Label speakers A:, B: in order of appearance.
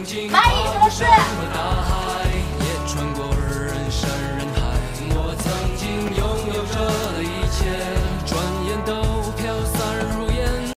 A: 妈。拜。